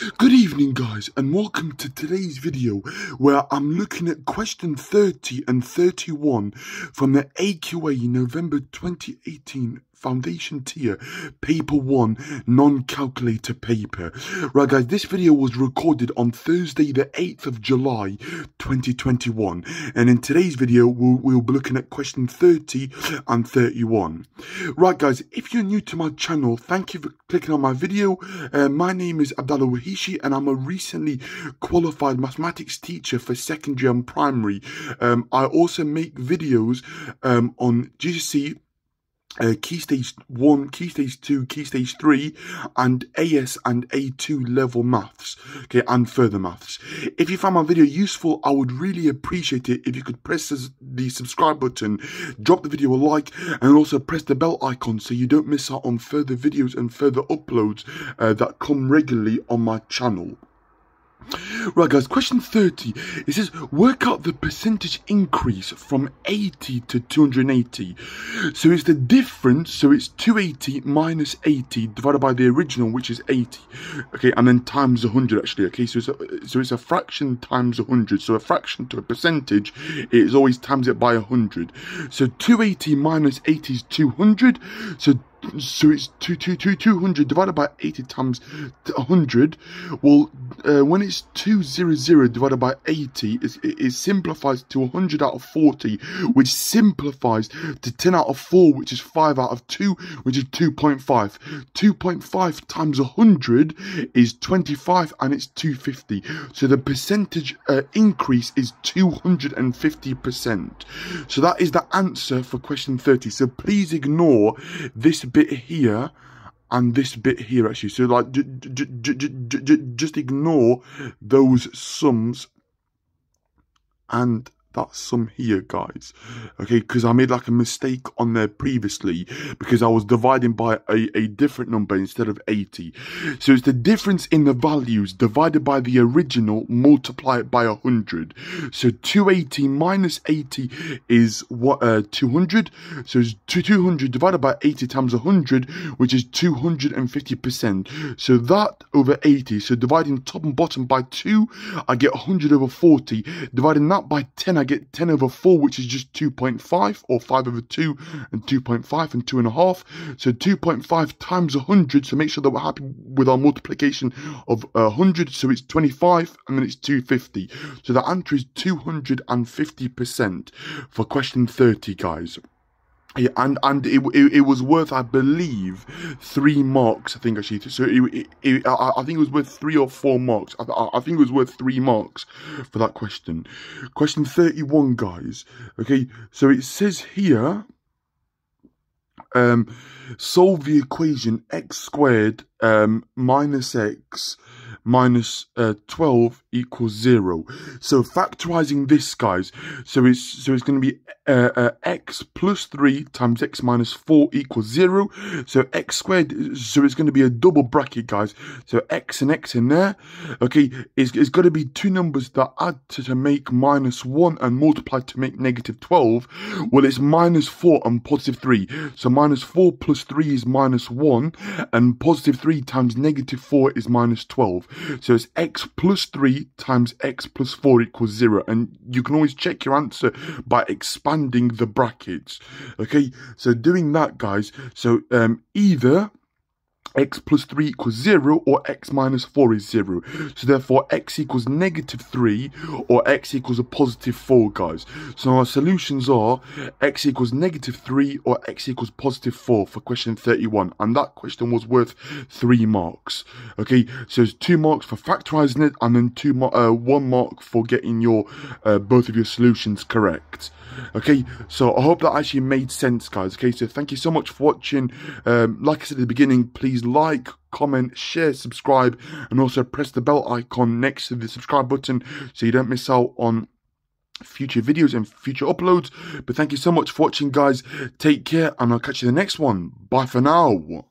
Good evening guys and welcome to today's video where I'm looking at question 30 and 31 from the AQA November 2018 Foundation Tier Paper 1 Non-Calculator Paper. Right guys, this video was recorded on Thursday the 8th of July 2021 and in today's video we'll, we'll be looking at question 30 and 31. Right guys, if you're new to my channel, thank you for clicking on my video. Uh, my name is Abdallah Wahishi and I'm a recently qualified mathematics teacher for secondary and primary. Um, I also make videos um, on GCSE uh, key stage 1, key stage 2, key stage 3 and AS and A2 level maths okay and further maths. If you found my video useful I would really appreciate it if you could press the subscribe button, drop the video a like and also press the bell icon so you don't miss out on further videos and further uploads uh, that come regularly on my channel. Right guys, question 30. It says, work out the percentage increase from 80 to 280. So it's the difference, so it's 280 minus 80 divided by the original, which is 80. Okay, and then times 100 actually. Okay, so it's a, so it's a fraction times 100. So a fraction to a percentage, is always times it by 100. So 280 minus 80 is 200. So so it's 2, 2, 2, 200 divided by 80 times 100 well uh, when it's 200 divided by 80 it, it, simplifies to 100 out of 40 which simplifies to 10 out of 4 which is 5 out of 2 which is 2.5 2.5 times 100 is 25 and it's 250 so the percentage uh, increase is 250 percent. So that is the answer for question 30 so please ignore this bit here and this bit here actually. So like, just ignore those sums and that sum here, guys. Okay, because I made like a mistake on there previously because I was dividing by a, a different number instead of 80. So it's the difference in the values divided by the original, multiply it by 100. So 280 minus 80 is what uh, 200. So it's 200 divided by 80 times 100, which is 250%. So that over 80. So dividing top and bottom by 2, I get 100 over 40. Dividing that by 10, I get 10 over 4, which is just 2.5, or 5 over 2, and 2.5, and 2.5. So 2.5 times 100, so make sure that we're happy with our multiplication of uh, 100, so it's 25, and then it's 250. So the answer is 250% for question 30, guys. Yeah, and and it, it, it was worth, I believe, three marks. I think actually, so it, it, I, I think it was worth three or four marks. I, I think it was worth three marks for that question. Question thirty-one, guys. Okay, so it says here, um, solve the equation x squared um minus x minus uh, 12 equals 0. So factorizing this, guys, so it's so it's going to be uh, uh, x plus 3 times x minus 4 equals 0. So x squared, so it's going to be a double bracket, guys. So x and x in there. Okay, it's, it's got to be two numbers that add to, to make minus 1 and multiply to make negative 12. Well, it's minus 4 and positive 3. So minus 4 plus 3 is minus 1, and positive 3 times negative 4 is minus 12. So it's x plus 3 times x plus 4 equals 0. And you can always check your answer by expanding the brackets. Okay, so doing that, guys, so um, either x plus 3 equals 0 or x minus 4 is 0. So therefore x equals negative 3 or x equals a positive 4 guys. So our solutions are x equals negative 3 or x equals positive 4 for question 31 and that question was worth 3 marks. Okay so it's 2 marks for factorizing it and then two uh, 1 mark for getting your uh, both of your solutions correct. Okay so I hope that actually made sense guys. Okay so thank you so much for watching. Um, like I said at the beginning please please like, comment, share, subscribe, and also press the bell icon next to the subscribe button so you don't miss out on future videos and future uploads. But thank you so much for watching, guys. Take care, and I'll catch you in the next one. Bye for now.